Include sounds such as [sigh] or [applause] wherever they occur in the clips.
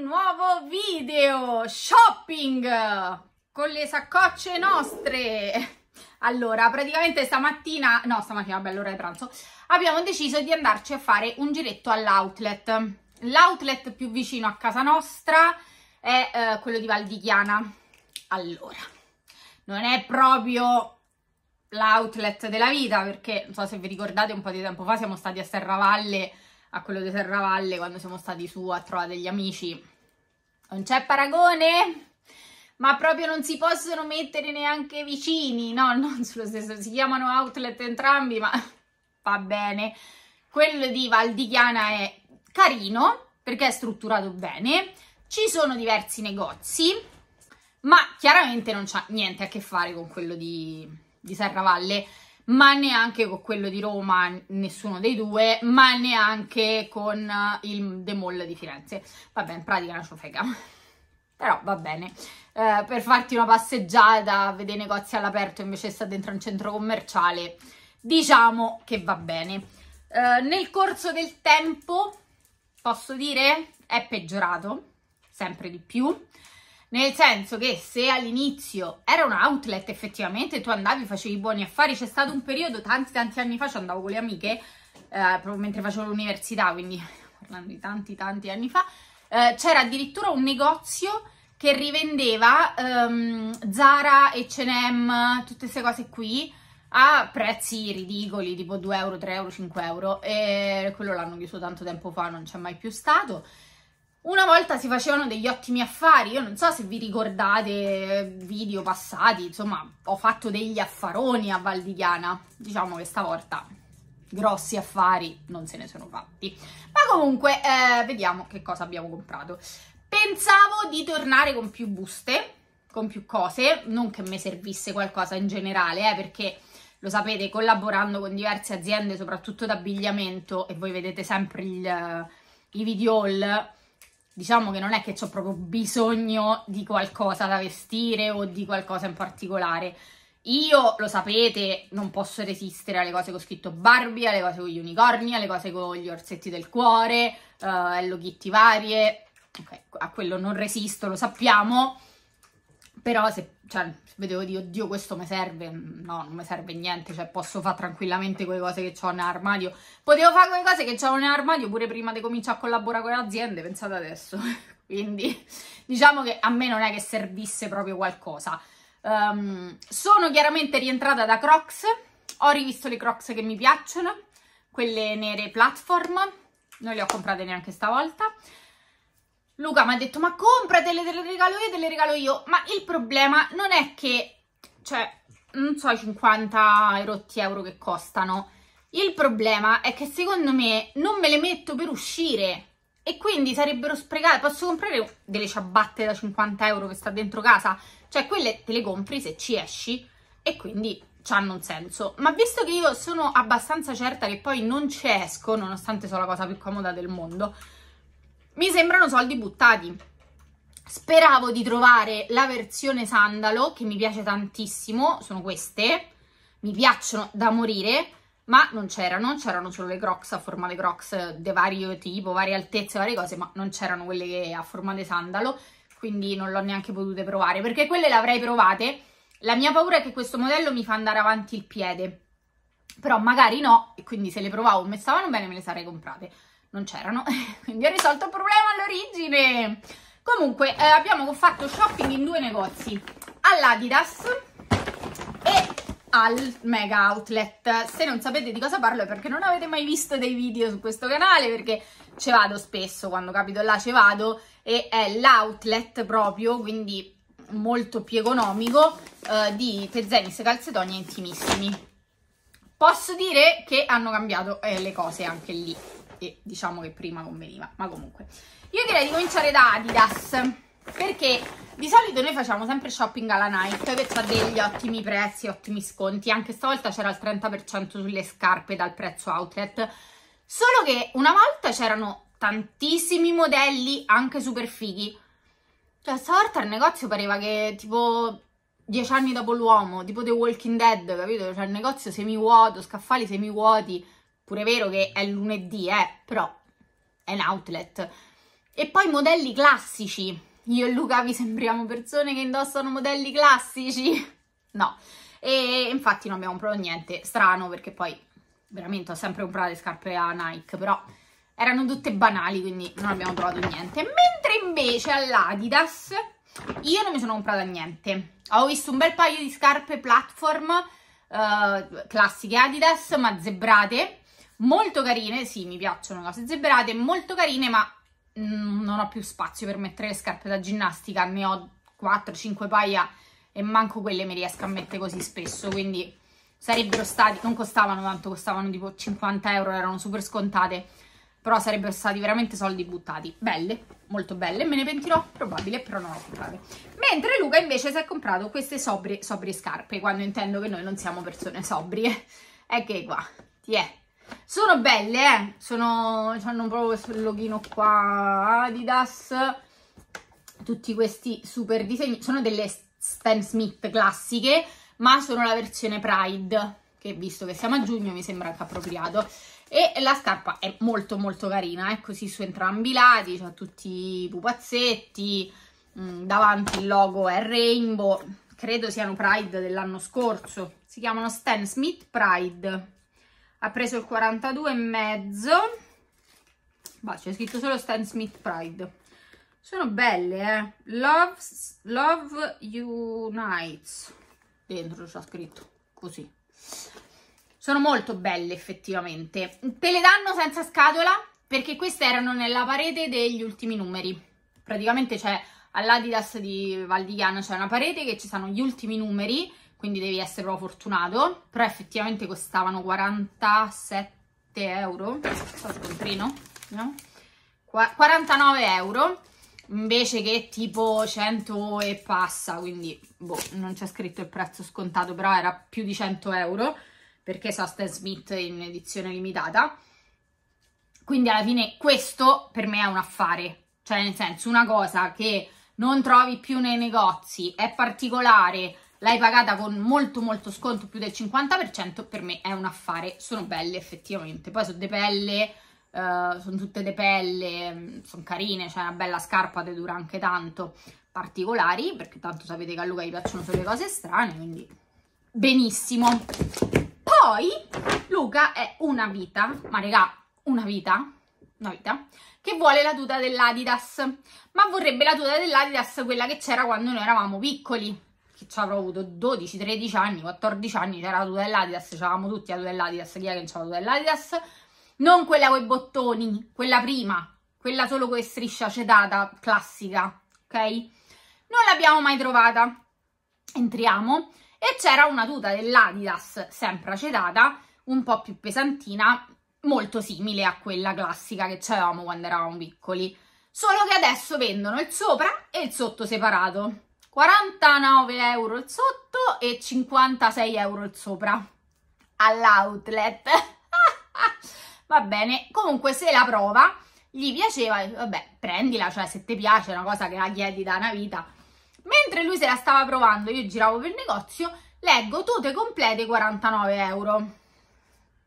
nuovo video shopping con le saccocce nostre. Allora, praticamente stamattina, no stamattina, vabbè l'ora di pranzo, abbiamo deciso di andarci a fare un giretto all'outlet. L'outlet più vicino a casa nostra è eh, quello di Val di Chiana. Allora, non è proprio l'outlet della vita perché, non so se vi ricordate, un po' di tempo fa siamo stati a Serravalle a quello di Serravalle quando siamo stati su a trovare degli amici. Non c'è paragone, ma proprio non si possono mettere neanche vicini, no, non [laughs] sullo stesso, si chiamano outlet entrambi, ma [laughs] va bene. Quello di Val di Chiana è carino perché è strutturato bene, ci sono diversi negozi, ma chiaramente non c'ha niente a che fare con quello di, di Serravalle ma neanche con quello di Roma, nessuno dei due, ma neanche con il The Mall di Firenze. Vabbè, in pratica non ci frega. [laughs] Però va bene. Eh, per farti una passeggiata, vedere negozi all'aperto invece stare dentro un centro commerciale, diciamo che va bene. Eh, nel corso del tempo, posso dire, è peggiorato, sempre di più nel senso che se all'inizio era un outlet effettivamente tu andavi, facevi buoni affari, c'è stato un periodo tanti tanti anni fa, ci andavo con le amiche, eh, mentre facevo l'università, quindi [laughs] parlando di tanti tanti anni fa, eh, c'era addirittura un negozio che rivendeva um, Zara, H&M, tutte queste cose qui a prezzi ridicoli, tipo 2 euro, 3 euro, 5 euro e quello l'hanno chiuso tanto tempo fa, non c'è mai più stato una volta si facevano degli ottimi affari, io non so se vi ricordate video passati, insomma ho fatto degli affaroni a Val di Chiana, diciamo che stavolta grossi affari non se ne sono fatti. Ma comunque eh, vediamo che cosa abbiamo comprato. Pensavo di tornare con più buste, con più cose, non che mi servisse qualcosa in generale, eh, perché lo sapete, collaborando con diverse aziende, soprattutto d'abbigliamento, e voi vedete sempre il, i video haul, diciamo che non è che ho proprio bisogno di qualcosa da vestire o di qualcosa in particolare. Io, lo sapete, non posso resistere alle cose con scritto Barbie, alle cose con gli unicorni, alle cose con gli orsetti del cuore, uh, Hello Kitty varie. Ok, a quello non resisto, lo sappiamo. Però se cioè, vedevo di oddio questo mi serve, no, non mi serve niente, cioè posso fare tranquillamente quelle cose che ho nell'armadio. Potevo fare quelle cose che ho nell'armadio pure prima di cominciare a collaborare con le aziende, pensate adesso. [laughs] Quindi diciamo che a me non è che servisse proprio qualcosa. Um, sono chiaramente rientrata da Crocs, ho rivisto le Crocs che mi piacciono, quelle nere platform, non le ho comprate neanche stavolta. Luca mi ha detto ma compratele, te le regalo io, te le regalo io. Ma il problema non è che, cioè, non so i 50 erotti euro che costano. Il problema è che secondo me non me le metto per uscire e quindi sarebbero sprecate. Posso comprare delle ciabatte da 50 euro che sta dentro casa? Cioè quelle te le compri se ci esci e quindi hanno un senso. Ma visto che io sono abbastanza certa che poi non ci esco, nonostante sono la cosa più comoda del mondo, mi sembrano soldi buttati. Speravo di trovare la versione sandalo, che mi piace tantissimo, sono queste, mi piacciono da morire, ma non c'erano, c'erano solo le crocs a forma di crocs di vario tipo, varie altezze, varie cose, ma non c'erano quelle a forma di sandalo, quindi non l'ho neanche potute provare, perché quelle le avrei provate. La mia paura è che questo modello mi fa andare avanti il piede, però magari no, e quindi se le provavo e mi stavano bene me le sarei comprate non c'erano, [laughs] quindi ho risolto il problema all'origine. Comunque eh, abbiamo fatto shopping in due negozi, all'Adidas e al Mega Outlet. Se non sapete di cosa parlo è perché non avete mai visto dei video su questo canale, perché ci vado spesso, quando capito là ci vado, e è l'outlet proprio, quindi molto più economico, eh, di Tezenis calzedonia intimissimi. Posso dire che hanno cambiato eh, le cose anche lì e diciamo che prima conveniva, ma comunque. Io direi di cominciare da Adidas, perché di solito noi facciamo sempre shopping alla Nike che ha degli ottimi prezzi, ottimi sconti, anche stavolta c'era il 30% sulle scarpe dal prezzo outlet, solo che una volta c'erano tantissimi modelli anche super fighi, cioè stavolta il negozio pareva che tipo dieci anni dopo l'uomo, tipo The Walking Dead, capito? Cioè il negozio semi vuoto, scaffali semi vuoti, pure vero che è lunedì, eh, però è un outlet. E poi modelli classici. Io e Luca vi sembriamo persone che indossano modelli classici? [laughs] No. E infatti non abbiamo comprato niente. Strano perché poi veramente ho sempre comprato le scarpe a Nike, però erano tutte banali, quindi non abbiamo trovato niente. Mentre invece all'Adidas io non mi sono comprata niente. Ho visto un bel paio di scarpe platform uh, classiche Adidas, ma zebrate, molto carine, sì, mi piacciono cose zebrate, molto carine, ma mm, non ho più spazio per mettere le scarpe da ginnastica, ne ho 4-5 paia e manco quelle mi riesco a mettere così spesso, quindi sarebbero stati, non costavano tanto, costavano tipo 50 euro, erano super scontate, però sarebbero stati veramente soldi buttati. Belle, molto belle, me ne pentirò probabile, però non ho comprate. Mentre Luca invece si è comprato queste sobrie, sobrie scarpe, quando intendo che noi non siamo persone sobrie. Ecche qua, ti è. Sono belle, eh, sono, hanno proprio questo loghino qua Adidas, tutti questi super disegni, sono delle Stan Smith classiche, ma sono la versione Pride, che visto che siamo a giugno mi sembra anche appropriato. E la scarpa è molto molto carina, è così su entrambi i lati, c'ha tutti i pupazzetti, mm, davanti il logo è Rainbow, credo siano Pride dell'anno scorso, si chiamano Stan Smith Pride, ha preso il 42,5, bah c'è scritto solo Stan Smith Pride, sono belle eh, Love, Love Unites, dentro c'è scritto così. Sono molto belle effettivamente. Te le danno senza scatola? Perché queste erano nella parete degli ultimi numeri. Praticamente c'è all'Adidas di Valdichiana c'è una parete che ci sono gli ultimi numeri, quindi devi essere proprio fortunato, però effettivamente costavano 47 euro, scontrino, no? 49 euro invece che tipo 100 e passa, quindi boh, non c'è scritto il prezzo scontato, però era più di 100 euro perché so Stan Smith in edizione limitata. Quindi alla fine questo per me è un affare, cioè nel senso una cosa che non trovi più nei negozi, è particolare, l'hai pagata con molto molto sconto, più del 50%, per me è un affare, sono belle effettivamente, poi sono de pelle, uh, sono tutte de pelle, sono carine, c'è cioè una bella scarpa che dura anche tanto, particolari, perché tanto sapete che a Luca gli piacciono solo le cose strane, quindi benissimo. Poi Luca è una vita, ma raga, una vita, una vita, che vuole la tuta dell'Adidas, ma vorrebbe la tuta dell'Adidas quella che c'era quando noi eravamo piccoli, avrò avuto 12, 13 anni, 14 anni, c'era la dell'Adidas, c'avevamo tutti la dell'Adidas, chi è che c'era la dell'Adidas? Non quella con i bottoni, quella prima, quella solo con striscia acetata, classica, ok? Non l'abbiamo mai trovata. Entriamo e c'era una tuta dell'Adidas, sempre acetata, un po' più pesantina, molto simile a quella classica che avevamo quando eravamo piccoli. Solo che adesso vendono il sopra e il sotto separato. 49 euro il sotto e 56 euro il sopra all'outlet. [laughs] Va bene, comunque se la prova gli piaceva, vabbè, prendila, cioè se ti piace è una cosa che la chiedi da una vita, Mentre lui se la stava provando, io giravo per il negozio, leggo tute complete 49 euro.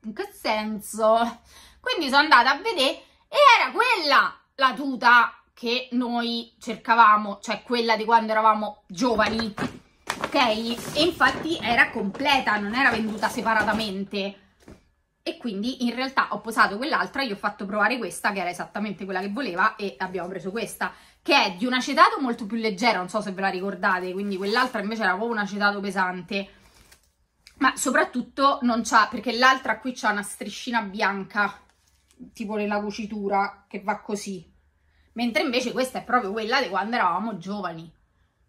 In che senso? Quindi sono andata a vedere e era quella la tuta che noi cercavamo, cioè quella di quando eravamo giovani, ok? E infatti era completa, non era venduta separatamente. E quindi in realtà ho posato quell'altra, io ho fatto provare questa che era esattamente quella che voleva e abbiamo preso questa che è di un acetato molto più leggero, non so se ve la ricordate, quindi quell'altra invece era proprio un acetato pesante, ma soprattutto non c'ha, perché l'altra qui c'ha una striscina bianca, tipo nella cucitura, che va così, mentre invece questa è proprio quella di quando eravamo giovani,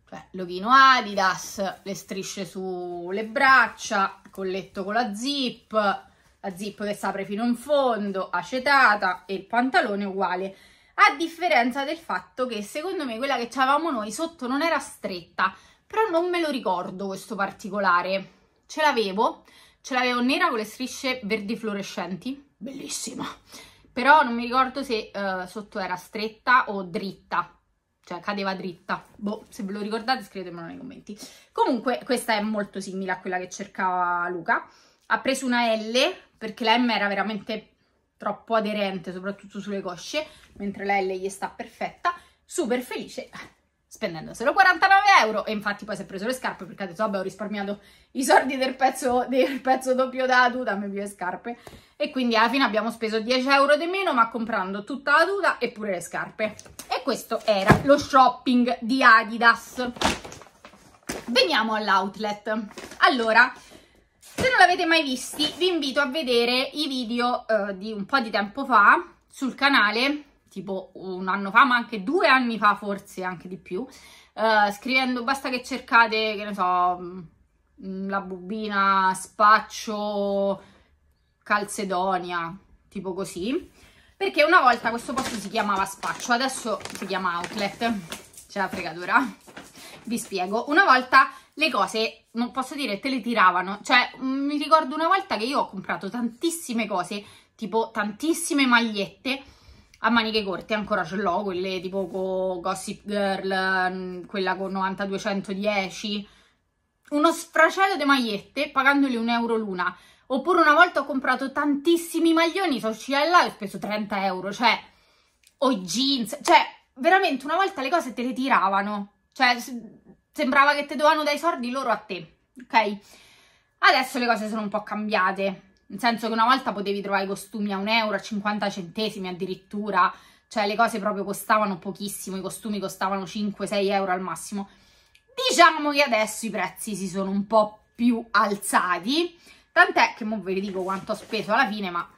cioè loghino Adidas, le strisce sulle braccia, colletto con la zip, la zip che si apre fino in fondo, acetata e il pantalone uguale, a differenza del fatto che secondo me quella che avevamo noi sotto non era stretta, però non me lo ricordo questo particolare. Ce l'avevo, ce l'avevo nera con le strisce verdi fluorescenti, bellissima, però non mi ricordo se uh, sotto era stretta o dritta, cioè cadeva dritta. Boh, se ve lo ricordate scrivetemelo nei commenti. Comunque questa è molto simile a quella che cercava Luca. Ha preso una L perché la M era veramente troppo aderente, soprattutto sulle cosce, mentre la L gli sta perfetta, super felice spendendo solo 49 euro. E infatti poi si è preso le scarpe perché ha detto vabbè ho risparmiato i soldi del pezzo, del pezzo doppio da tuta, mi più le scarpe. E quindi alla fine abbiamo speso 10 euro di meno ma comprando tutta la tuta e pure le scarpe. E questo era lo shopping di Adidas. Veniamo all'outlet. Allora se non l'avete mai visti vi invito a vedere i video eh, di un po' di tempo fa sul canale tipo un anno fa, ma anche due anni fa, forse anche di più, uh, scrivendo basta che cercate, che ne so, mm, la bubina spaccio Calcedonia, tipo così, perché una volta questo posto si chiamava spaccio, adesso si chiama outlet, c'è la fregatura. Vi spiego, una volta le cose, non posso dire, te le tiravano, cioè mm, mi ricordo una volta che io ho comprato tantissime cose, tipo tantissime magliette, a maniche corte ancora ce l'ho, quelle tipo con Gossip Girl, mm, quella con 9210, uno sfracello di magliette pagandoli un euro l'una. Oppure una volta ho comprato tantissimi maglioni, sono uscita là e ho speso 30 euro, cioè, o jeans, cioè, veramente una volta le cose te le tiravano, cioè, sembrava che te dovevano dai soldi loro a te, ok? Adesso le cose sono un po' cambiate, nel senso che una volta potevi trovare i costumi a un euro, a 50 centesimi addirittura, cioè le cose proprio costavano pochissimo, i costumi costavano 5-6 euro al massimo. Diciamo che adesso i prezzi si sono un po' più alzati, tant'è che non ve vi dico quanto ho speso alla fine, ma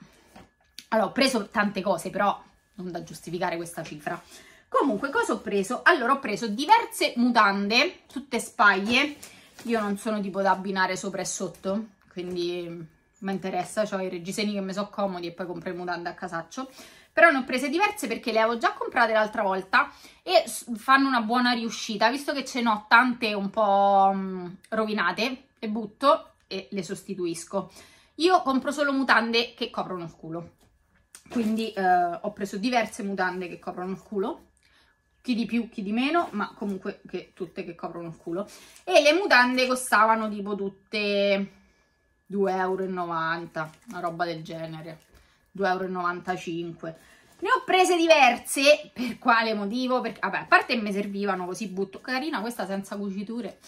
allora ho preso tante cose, però non da giustificare questa cifra. Comunque, cosa ho preso? Allora, ho preso diverse mutande, tutte spaglie. Io non sono tipo da abbinare sopra e sotto, quindi mi interessa, ho i reggiseni che mi sono comodi e poi compro le mutande a casaccio. Però ne ho prese diverse perché le avevo già comprate l'altra volta e fanno una buona riuscita. Visto che ce ne ho tante un po' mm, rovinate, le butto e le sostituisco. Io compro solo mutande che coprono il culo. Quindi eh, ho preso diverse mutande che coprono il culo chi di più, chi di meno, ma comunque che, tutte che coprono il culo. E le mutande costavano tipo tutte 2,90 euro, una roba del genere, 2,95 euro. Ne ho prese diverse, per quale motivo? Perché, vabbè, a parte mi servivano così butto, carina questa senza cuciture,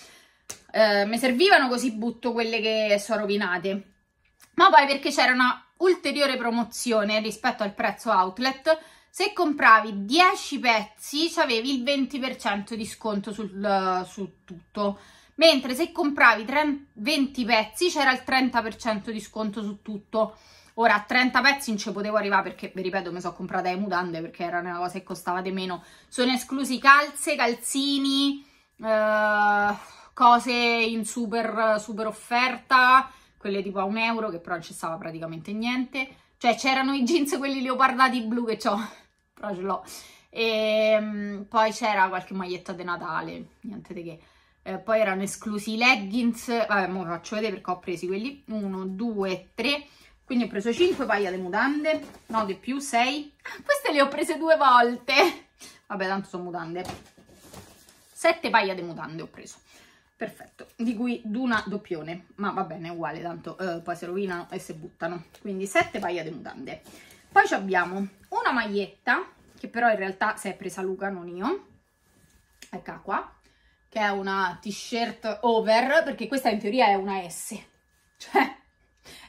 eh, mi servivano così butto quelle che sono rovinate, ma poi perché c'era una ulteriore promozione rispetto al prezzo outlet, se compravi 10 pezzi avevi il 20% di sconto sul, su tutto mentre se compravi 30, 20 pezzi c'era il 30% di sconto su tutto. Ora a 30 pezzi non ci potevo arrivare perché, vi ripeto, mi sono comprata le mutande perché era una cosa che costava di meno. Sono esclusi calze, calzini, eh, cose in super, super offerta, quelle tipo a un euro che però non ci stava praticamente niente. Cioè c'erano i jeans quelli leopardati blu che ho, [laughs] però ce l'ho. E ehm, poi c'era qualche maglietta di Natale, niente di che. Eh, poi erano esclusi i leggings, vabbè, ora faccio vedere perché ho presi quelli, 1, 2, 3, quindi ho preso 5 paia di mutande, no di più, 6, ah, queste le ho prese due volte, vabbè tanto sono mutande, 7 paia di mutande ho preso, perfetto, di cui una doppione, ma va bene, è uguale, tanto eh, poi si rovinano e si buttano, quindi 7 paia di mutande. Poi abbiamo una maglietta, che però in realtà si è presa Luca, non io, eccola qua, che è una t-shirt over, perché questa in teoria è una S, cioè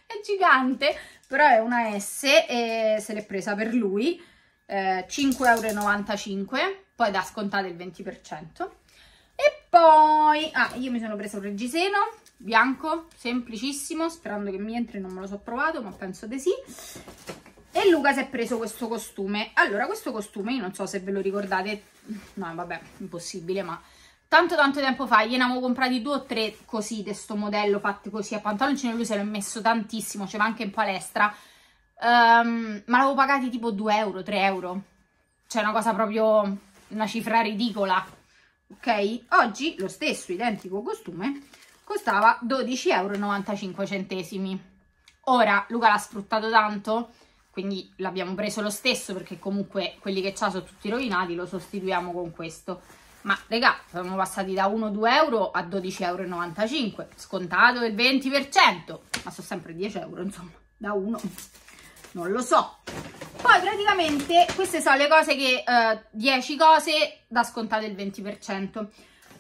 è gigante, però è una S e se l'è presa per lui, eh, 5,95 euro, poi da scontate il 20%. Poi, ah, io mi sono presa un reggiseno bianco, semplicissimo, sperando che mi entri, non me lo so provato, ma penso di sì. E Luca si è preso questo costume. Allora, questo costume, io non so se ve lo ricordate, no, vabbè, impossibile, ma tanto tanto tempo fa gliene avevo comprati due o tre così di questo modello fatti così a pantaloncino lui se l'ha messo tantissimo c'era anche in palestra um, ma l'avevo pagati tipo 2 euro 3 euro cioè una cosa proprio una cifra ridicola ok? Oggi lo stesso identico costume costava 12,95 euro ora Luca l'ha sfruttato tanto quindi l'abbiamo preso lo stesso perché comunque quelli che c'ha sono tutti rovinati lo sostituiamo con questo. Ma regà, siamo passati da 1-2 euro a 12,95 euro, scontato il 20%, ma sono sempre 10 euro, insomma, da 1. Non lo so. Poi praticamente queste sono le cose che, eh, 10 cose da scontare il 20%.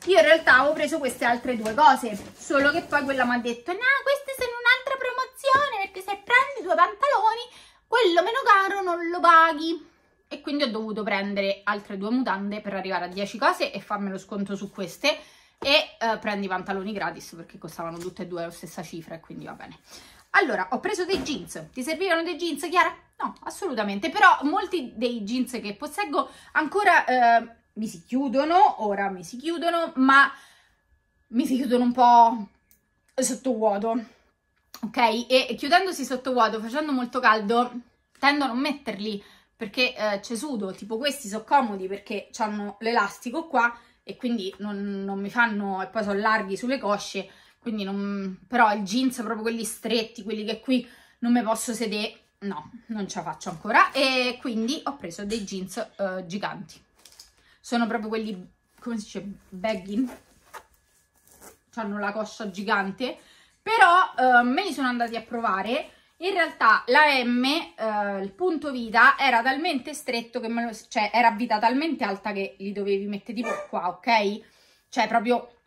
Io in realtà avevo preso queste altre due cose, solo che poi quella mi ha detto no, queste sono un'altra promozione perché se prendi due pantaloni, quello meno caro non lo paghi. E quindi ho dovuto prendere altre due mutande per arrivare a 10 cose e farmi lo sconto su queste e eh, prendi i pantaloni gratis perché costavano tutte e due la stessa cifra e quindi va bene. Allora, ho preso dei jeans. Ti servivano dei jeans, Chiara? No, assolutamente. Però molti dei jeans che posseggo ancora eh, mi si chiudono, ora mi si chiudono, ma mi si chiudono un po' sotto vuoto. Ok? E chiudendosi sotto vuoto, facendo molto caldo, tendo a non metterli perché eh, c'è sudo. Tipo questi sono comodi perché hanno l'elastico qua e quindi non, non mi fanno... e poi sono larghi sulle cosce quindi non, però il jeans proprio quelli stretti, quelli che qui non mi posso sedere, no, non ce la faccio ancora e quindi ho preso dei jeans uh, giganti. Sono proprio quelli, come si dice, bagging, hanno la coscia gigante, però uh, me li sono andati a provare in realtà la M, eh, il punto vita, era talmente stretto che me lo, cioè era vita talmente alta che li dovevi mettere tipo qua, ok? Cioè proprio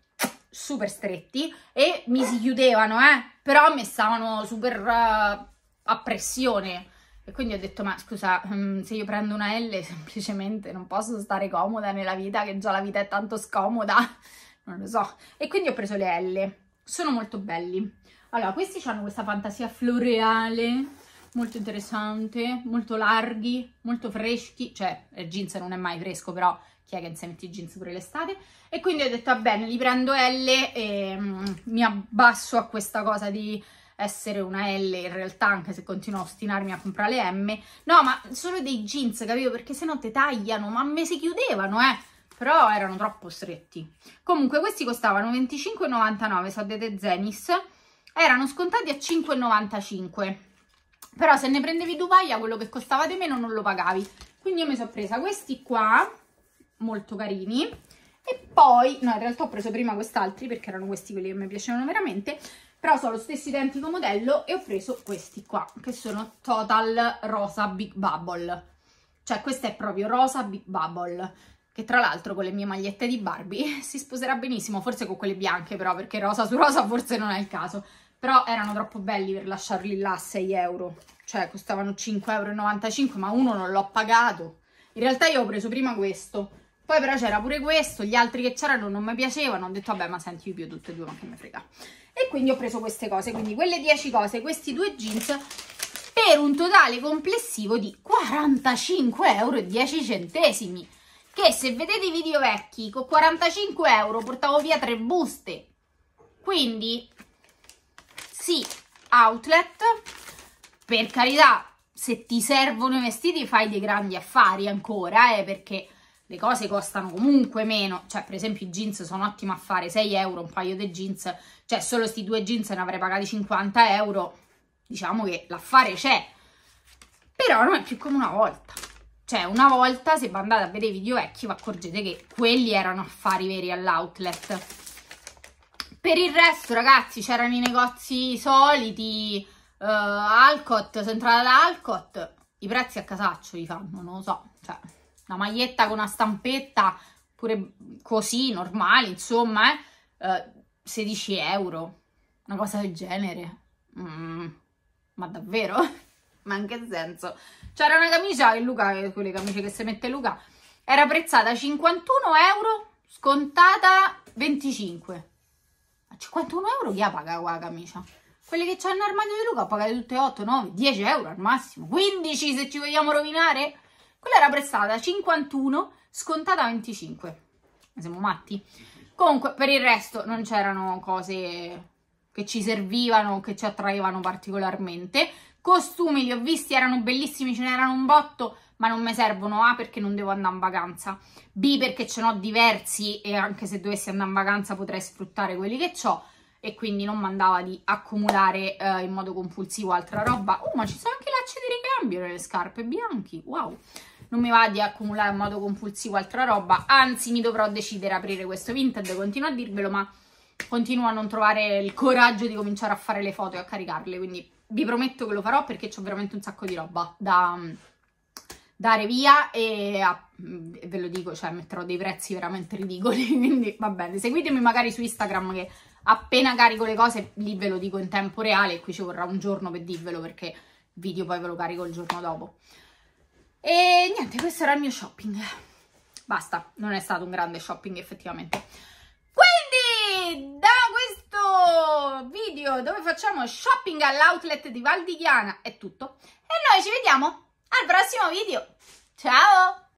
super stretti e mi si chiudevano, eh, però mi stavano super uh, a pressione. E quindi ho detto, ma scusa, um, se io prendo una L [laughs] semplicemente non posso stare comoda nella vita, che già la vita è tanto scomoda, [laughs] non lo so. E quindi ho preso le L, sono molto belli. Allora, questi hanno questa fantasia floreale, molto interessante, molto larghi, molto freschi, cioè il jeans non è mai fresco, però chi è che si mette i jeans pure l'estate? E quindi ho detto, va bene, li prendo L e mm, mi abbasso a questa cosa di essere una L in realtà, anche se continuo a ostinarmi a comprare le M. No, ma solo dei jeans, capito? Perché se no te tagliano, ma me si chiudevano, eh! Però erano troppo stretti. Comunque questi costavano 25,99, so dete Zenis, erano scontati a 5,95. Però se ne prendevi Duvaia, quello che costava di meno non lo pagavi. Quindi io mi sono presa questi qua, molto carini e poi, no in realtà ho preso prima quest'altri perché erano questi quelli che mi piacevano veramente però sono lo stesso identico modello e ho preso questi qua che sono Total Rosa Big Bubble cioè questo è proprio Rosa Big Bubble che tra l'altro con le mie magliette di Barbie [laughs] si sposerà benissimo, forse con quelle bianche però, perché rosa su rosa forse non è il caso. Però erano troppo belli per lasciarli là a 6 euro, cioè costavano 5,95 euro, ma uno non l'ho pagato. In realtà io ho preso prima questo, poi però c'era pure questo, gli altri che c'erano non mi piacevano, ho detto vabbè ma senti io più tutte e due ma che mi frega. E quindi ho preso queste cose, quindi quelle 10 cose, questi due jeans per un totale complessivo di 45,10 euro che se vedete i video vecchi con 45 euro portavo via tre buste quindi sì outlet per carità se ti servono i vestiti fai dei grandi affari ancora eh, perché le cose costano comunque meno, cioè per esempio i jeans sono ottimi a fare 6 euro un paio di jeans, cioè solo questi due jeans ne avrei pagati 50 euro, diciamo che l'affare c'è, però non è più come una volta, cioè una volta se andate a vedere i video vecchi vi accorgete che quelli erano affari veri all'outlet. Per il resto ragazzi c'erano i negozi soliti, uh, Alcott, se entrate da Alcott, i prezzi a casaccio li fanno, non lo so, cioè una maglietta con una stampetta, pure così, normali, insomma, eh, eh, 16 euro, una cosa del genere. Mm, ma davvero? [laughs] ma in che senso? C'era una camicia che Luca, quelle camicie che si mette Luca, era prezzata 51 euro, scontata 25. A 51 euro chi ha pagato la camicia? Quelli che c'hanno l'armadio di Luca pagate tutte 8, 9, 10 euro al massimo. 15 se ci vogliamo rovinare? Quella era prestata 51, scontata 25. Ma siamo matti? Comunque, per il resto non c'erano cose che ci servivano, che ci attraevano particolarmente. Costumi li ho visti, erano bellissimi, ce n'erano un botto, ma non mi servono A perché non devo andare in vacanza, B perché ce n'ho diversi e anche se dovessi andare in vacanza potrei sfruttare quelli che ho e quindi non mandava di accumulare eh, in modo compulsivo altra roba. Oh, ma ci sono anche lacci di ricambio nelle scarpe bianchi, wow! Non mi va di accumulare in modo compulsivo altra roba, anzi mi dovrò decidere a aprire questo Vinted, continuo a dirvelo, ma continuo a non trovare il coraggio di cominciare a fare le foto e a caricarle, quindi vi prometto che lo farò perché ho veramente un sacco di roba da, dare via e a, ve lo dico, cioè metterò dei prezzi veramente ridicoli, [laughs] quindi va bene, seguitemi magari su Instagram che appena carico le cose lì ve lo dico in tempo reale e qui ci vorrà un giorno per dirvelo perché video poi ve lo carico il giorno dopo. E niente, questo era il mio shopping. Basta, non è stato un grande shopping effettivamente. Quindi, da questo video dove facciamo shopping all'outlet di Val di Chiana è tutto. E noi ci vediamo al prossimo video. Ciao!